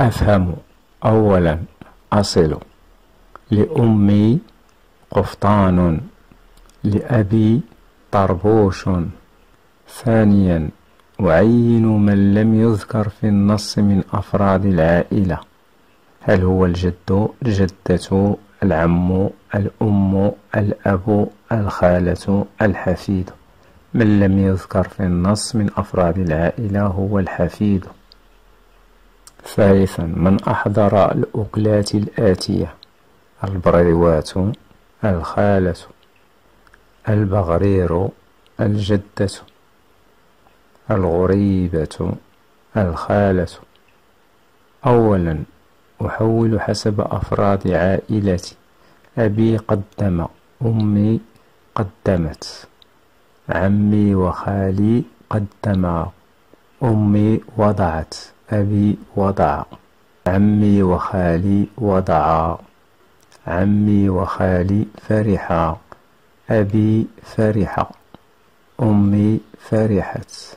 أفهم أولا أصل. لأمي قفطان لأبي طربوش. ثانيا أعين من لم يذكر في النص من أفراد العائلة. هل هو الجد الجدة العم الأم الأب الخالة الحفيد؟ من لم يذكر في النص من أفراد العائلة هو الحفيد. ثالثا من أحضر الأكلات الآتية. البريوات الخالة البغرير الجدة. الغريبة الخالة أولا أحول حسب أفراد عائلتي. أبي قدم أمي قدمت. عمي وخالي قدما أمي وضعت. أبي وضع عمي وخالي وضعا عمي وخالي فرحا أبي فرح أمي فرحت.